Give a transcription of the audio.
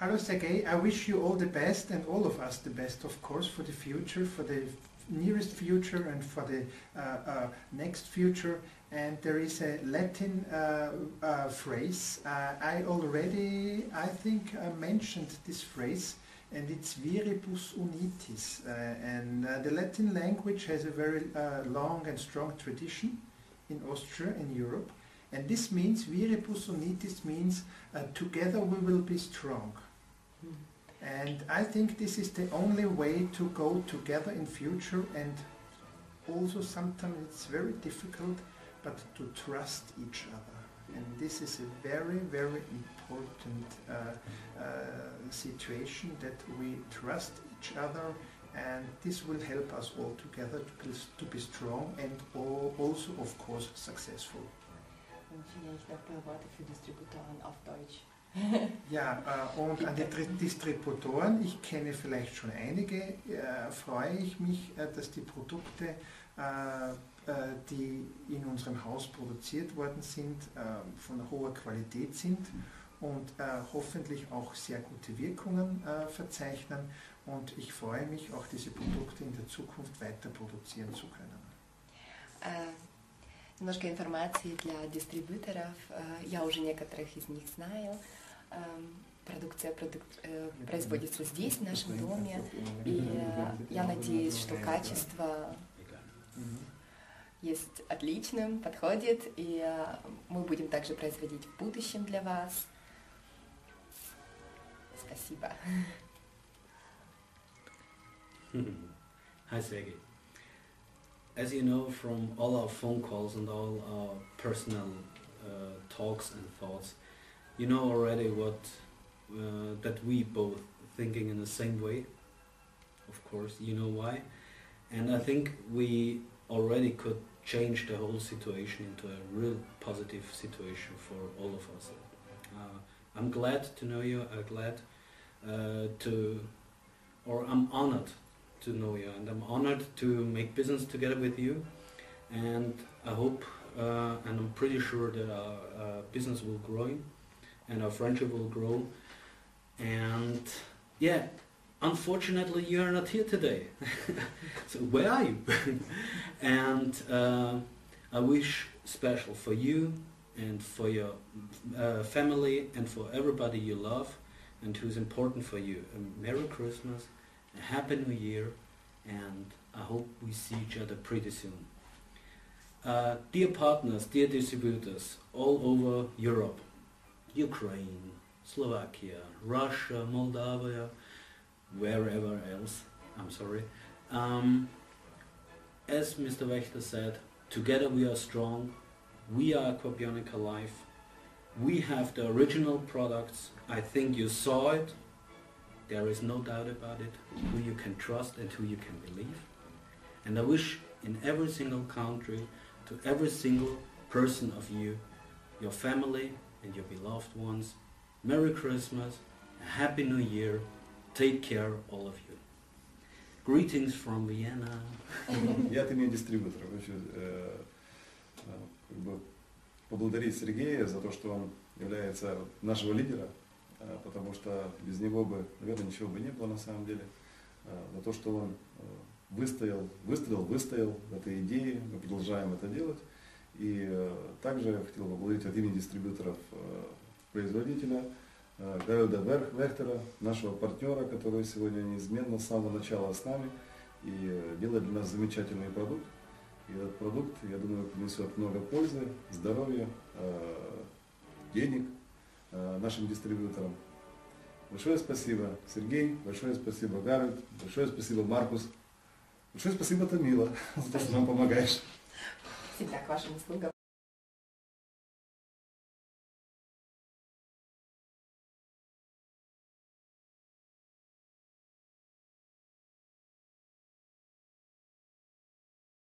Hello Sergey, I wish you all the best and all of us the best of course for the future, for the nearest future and for the uh, uh, next future. And there is a Latin uh, uh phrase, uh, I already I think mentioned this phrase and it's viribus unitis and the Latin language has a very long and strong tradition in Austria, in Europe. And this means viribus unitis means together we will be strong. And I think this is the only way to go together in future and also sometimes it's very difficult but to trust each other. And this is a very, very important uh, uh, situation that we trust each other and this will help us all together to be, to be strong and all, also, of course, successful. vielleicht noch paar Worte für Distributoren auf Deutsch. Ja, äh, und an die Distributoren, ich kenne vielleicht schon einige, äh, freue ich mich, äh, dass die Produkte, äh, äh, die in unserem Haus produziert worden sind, äh, von hoher Qualität sind und hoffentlich auch sehr gute Wirkungen verzeichnen. Und ich freue mich, auch diese Produkte in der Zukunft weiter produzieren zu können. Немножко информации для дистрибьюторов. Я уже некоторых из них знаю. Продукция продук... производится здесь, в нашем доме. И я надеюсь, что качество есть отличным, подходит. И мы будем также производить в будущем для вас. Спасибо. Hi, Sergey. As you know from all our phone calls and all our personal uh, talks and thoughts, you know already what uh, that we both thinking in the same way. Of course, you know why, and I think we already could change the whole situation into a real positive situation for all of us. Uh, I'm glad to know you. I'm glad uh, to, or I'm honored to know you and I'm honored to make business together with you and I hope uh, and I'm pretty sure that our business will grow and our friendship will grow. And yeah unfortunately you are not here today. So where are you? And uh, I wish special for you and for your uh, family and for everybody you love and who's important for you. A Merry Christmas a Happy New Year, and I hope we see each other pretty soon. Uh, dear partners, dear distributors all over Europe, Ukraine, Slovakia, Russia, Moldavia, wherever else, I'm sorry. Um, as Mr. Wächter said, together we are strong, we are Aquabionica Life, we have the original products, I think you saw it, there is no doubt about it, who you can trust and who you can believe. And I wish in every single country, to every single person of you, your family and your beloved ones, Merry Christmas, a Happy New Year, take care all of you. Greetings from Vienna. Я от имени дистрибутора хочу э, как бы поблагодарить Сергея за то, что он является нашего лидера Э, потому что без него бы, наверное, ничего бы не было на самом деле. Э, за то, что он э, выстоял, выстоял, выстоял в этой идее, мы продолжаем это делать. И также я хотел поблагодарить от имени дистрибьюторов производителя Гайода Вехтера, нашего партнера, который сегодня неизменно с самого начала с нами и делает для нас замечательный продукт. И этот продукт, я думаю, принесет много пользы, здоровья, денег Э, нашим дистрибьюторам. Большое спасибо, Сергей, большое спасибо, Гарольд, большое спасибо, Маркус, большое спасибо, Тамила, за то, что нам помогаешь. Всегда к вашим услугам.